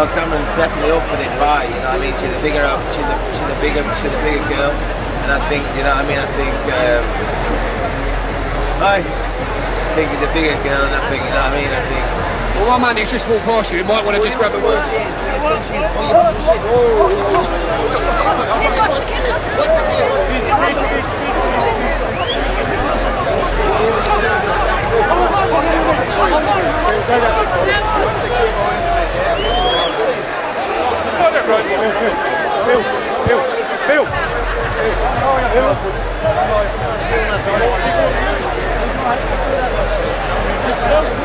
know, Cameron's definitely up for this fight. You know what I mean? She's a bigger, she's a, she's a bigger, she's a bigger girl, and I think, you know what I mean? I think, um, I think he's a bigger girl, and I think, you know what I mean? I think. Well, one man who's just walked past you, you might want to just grab a word. Bill, Thank you.